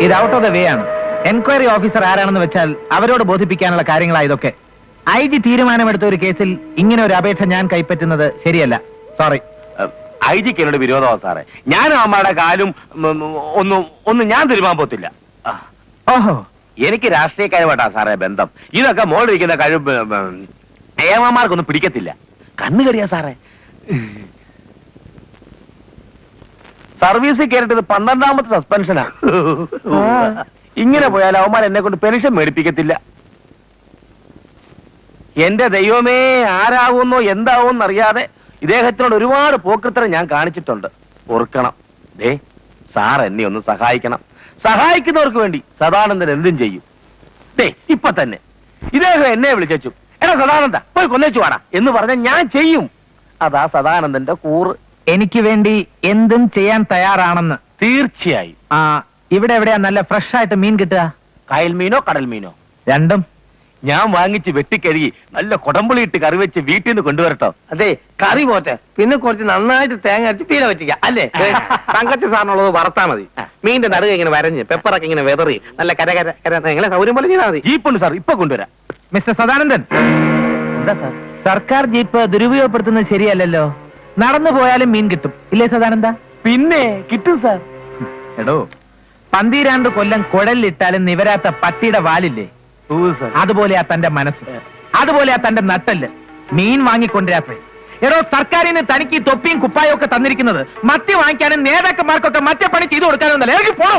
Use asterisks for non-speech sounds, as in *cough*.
ഇത് out of the way ആണ്. Enquiry officer ആരാണെന്ന് വെച്ചാൽ അവരോട് ബോധിപ്പിക്കാനുള്ള കാര്യങ്ങളാ ഇതൊക്കെ. ഐ ജി തീരുമാനമെടുത്ത ഒരു കേസിൽ ഇങ്ങനെ ഒരു അപേക്ഷ ഞാൻ കൈപ്പറ്റുന്നത് ശരിയല്ല. സോറി ഐ ജിക്ക് എന്നോട് വിരോധമാ സാറേ. ഞാനും അമ്മയുടെ കാലും ഒന്നും ഒന്നും ഞാൻ തിരുമാൻ പോത്തില്ല. ഓഹോ. എനിക്ക് രാഷ്ട്രീയക്കാരുമായിട്ടാ സാറേ ബന്ധം. ഇതൊക്കെ മോളിരിക്കുന്ന കഴിവ് ഏമാർക്കൊന്നും പിടിക്കത്തില്ല. കണ്ണുകടിയാ സാറേ. സർവീസിൽ കയറിട്ടത് പന്ത്രണ്ടാമത്തെ സസ്പെൻഷനാ *laughs* ഇങ്ങനെ പോയാൽ അവന്മാർ എന്നെ കൊണ്ട് പെൻഷൻ മേടിപ്പിക്കത്തില്ല. എന്റെ ദൈവമേ ആരാവുന്നോ എന്താവുമെന്ന് അറിയാതെ ഇദ്ദേഹത്തിനോട് ഒരുപാട് പോക്കൃത്തരം ഞാൻ കാണിച്ചിട്ടുണ്ട്. ഓർക്കണം. ദേ സാർ എന്നെ ഒന്ന് സഹായിക്കണം. സഹായിക്കുന്നവർക്ക് വേണ്ടി സദാനന്ദൻ എന്തും ചെയ്യും. ദേ ഇപ്പൊ തന്നെ. ഇദ്ദേഹം എന്നെ വിളിച്ചു എടാ സദാനന്ദ പോയി കൊന്നേച്ചു വാടാ. എന്ന് പറഞ്ഞാൽ ഞാൻ ചെയ്യും. അതാ സദാനന്ദന്റെ കൂറ്. എനിക്ക് വേണ്ടി എന്തും ചെയ്യാൻ തയ്യാറാണെന്ന്. തീർച്ചയായും. ആ ഇവിടെ എവിടെയാ നല്ല ഫ്രഷ് ആയിട്ട് മീൻ കിട്ടുക? കായൽ മീനോ കടൽ മീനോ? രണ്ടും. ഞാൻ വാങ്ങിച്ച് വെട്ടിക്കഴുകി നല്ല കുടമ്പുളി ഇട്ട് കറി വെച്ച് വീട്ടിൽ നിന്ന് കൊണ്ടുവരട്ടോ. അതെ കറി പോട്ടെ. പിന്നെ കുറച്ച് നന്നായിട്ട് തേങ്ങ അരച്ച് പീല വെച്ചിക്ക അല്ലേ? *laughs* തങ്കച്ച സാറിനുള്ളത് വറുത്താ മതി. മീനിന്റെ നടുക ഇങ്ങനെ വരഞ്ഞ് പെപ്പറൊക്കെ ഇങ്ങനെ വെതറി നല്ല കര കര കര നിങ്ങളെ സൗകര്യം പോലെ ചെയ്താൽ മതി. ജീപ്പുണ്ട് സാർ ഇപ്പൊ കൊണ്ടുവരാം. മിസ്റ്റർ സദാനന്ദൻ. എന്താ സാർ? സർക്കാർ ജീപ്പ് ദുരുപയോഗപ്പെടുത്തുന്നത് ശരിയല്ലല്ലോ. നടന്നു പോയാലും മീൻ കിട്ടും. ഇല്ലേ സദാനന്ദ? പിന്നെ കിട്ടും സാർ. എടോ പന്തിരാണ്ട് കൊല്ലം കുഴലിലിട്ടാലും നിവരാത്ത പട്ടിയുടെ വാലില്ലേ? അതുപോലെയാ തന്റെ മനസ്സ്. അതുപോലെയാ തന്റെ നട്ടൽ മീൻ വാങ്ങിക്കൊണ്ടിരാത്ത എടോ സർക്കാരിന് തനിക്ക് ഈ തൊപ്പിയും കുപ്പായും ഒക്കെ തന്നിരിക്കുന്നത് മത്തി വാങ്ങിക്കാനും നേതാക്കന്മാർക്കൊക്കെ മറ്റേ പണി ചെയ്തു കൊടുക്കാനും പോണോ?